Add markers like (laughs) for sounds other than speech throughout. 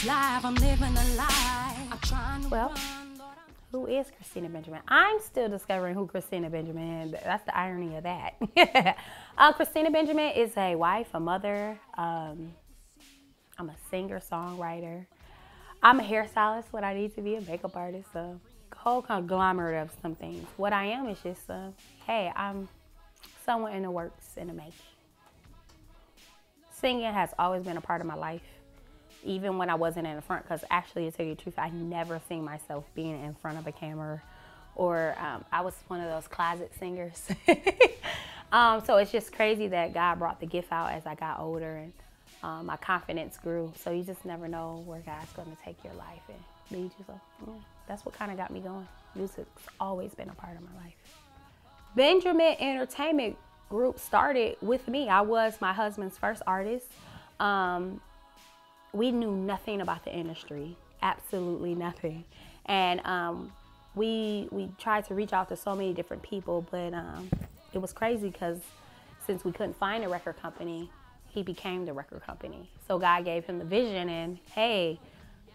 through this life, I'm living a lie. I'm trying to Well, run, Lord, I'm- Who is Christina Benjamin? I'm still discovering who Christina Benjamin is. That's the irony of that. (laughs) uh, Christina Benjamin is a wife, a mother. Um, I'm a singer, songwriter. I'm a hairstylist, what I need to be, a makeup artist, a whole conglomerate of some things. What I am is just, uh, hey, I'm someone in the works, in the making. Singing has always been a part of my life even when I wasn't in the front, because actually, to tell you the truth, I never seen myself being in front of a camera, or um, I was one of those closet singers. (laughs) um, so it's just crazy that God brought the gift out as I got older, and um, my confidence grew. So you just never know where God's going to take your life and lead you. So yeah, that's what kind of got me going. Music's always been a part of my life. Benjamin Entertainment Group started with me. I was my husband's first artist. Um, we knew nothing about the industry, absolutely nothing, and um, we we tried to reach out to so many different people, but um, it was crazy because since we couldn't find a record company, he became the record company. So God gave him the vision, and hey,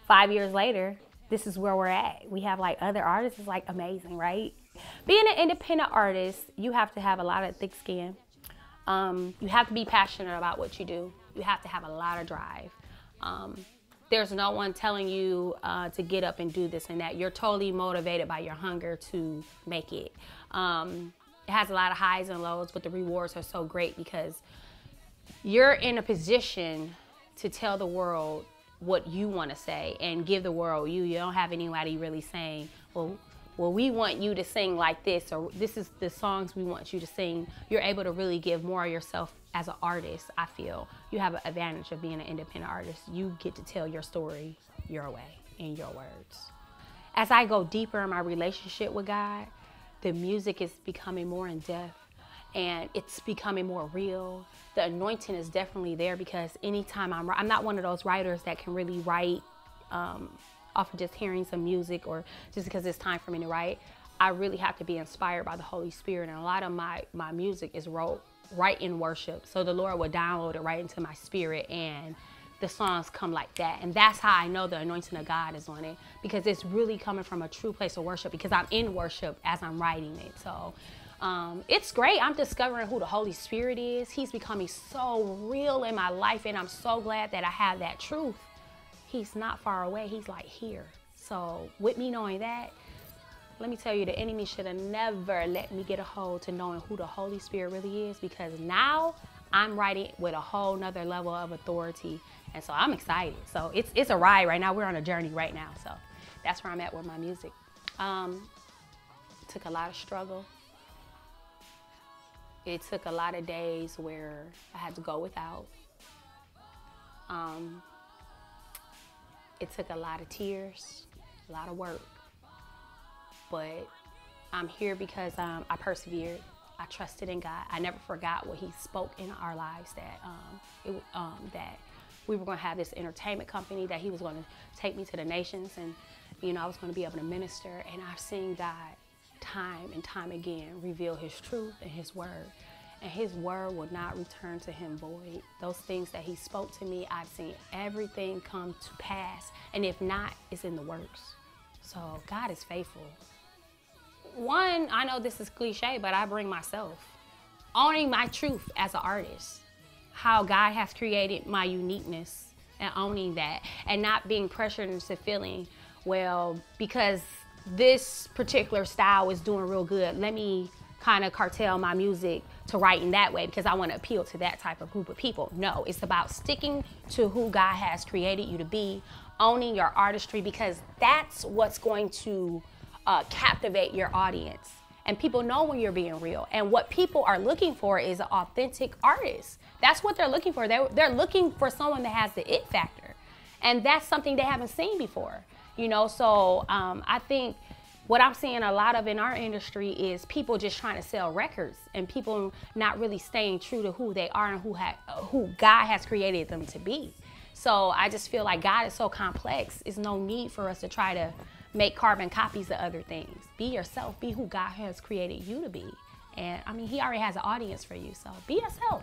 five years later, this is where we're at. We have like other artists. It's like amazing, right? Being an independent artist, you have to have a lot of thick skin. Um, you have to be passionate about what you do. You have to have a lot of drive. Um, there's no one telling you uh, to get up and do this and that. You're totally motivated by your hunger to make it. Um, it has a lot of highs and lows, but the rewards are so great because you're in a position to tell the world what you want to say and give the world you. You don't have anybody really saying, well, well, we want you to sing like this, or this is the songs we want you to sing. You're able to really give more of yourself as an artist. I feel you have an advantage of being an independent artist. You get to tell your story your way in your words. As I go deeper in my relationship with God, the music is becoming more in depth and it's becoming more real. The anointing is definitely there because anytime I'm, I'm not one of those writers that can really write um, off of just hearing some music or just because it's time for me to write. I really have to be inspired by the Holy Spirit, and a lot of my my music is wrote right in worship. So the Lord will download it right into my spirit, and the songs come like that. And that's how I know the anointing of God is on it because it's really coming from a true place of worship because I'm in worship as I'm writing it. So um, it's great. I'm discovering who the Holy Spirit is. He's becoming so real in my life, and I'm so glad that I have that truth. He's not far away, he's like here. So, with me knowing that, let me tell you, the enemy should have never let me get a hold to knowing who the Holy Spirit really is because now I'm writing with a whole nother level of authority. And so I'm excited. So it's it's a ride right now. We're on a journey right now. So that's where I'm at with my music. Um, took a lot of struggle. It took a lot of days where I had to go without. Um, it took a lot of tears, a lot of work. But I'm here because um, I persevered. I trusted in God. I never forgot what He spoke in our lives that um, it, um, that we were going to have this entertainment company that He was going to take me to the nations, and you know I was going to be able to minister. And I've seen God time and time again reveal His truth and His word. And his word will not return to him void. Those things that he spoke to me, I've seen everything come to pass. And if not, it's in the works. So God is faithful. One, I know this is cliche, but I bring myself. Owning my truth as an artist. How God has created my uniqueness and owning that. And not being pressured into feeling, well, because this particular style is doing real good, let me kind of cartel my music to write in that way because I want to appeal to that type of group of people. No, it's about sticking to who God has created you to be, owning your artistry because that's what's going to uh, captivate your audience. And people know when you're being real. And what people are looking for is an authentic artist. That's what they're looking for. They're, they're looking for someone that has the it factor. And that's something they haven't seen before. You know, so um, I think what I'm seeing a lot of in our industry is people just trying to sell records and people not really staying true to who they are and who ha- who God has created them to be. So I just feel like God is so complex. It's no need for us to try to make carbon copies of other things. Be yourself. Be who God has created you to be. And I mean, He already has an audience for you. So be yourself.